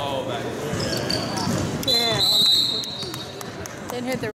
Oh, that is. Yeah. Then hit the